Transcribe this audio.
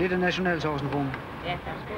Lidt af nationalsovsen. Ja, tak er sgu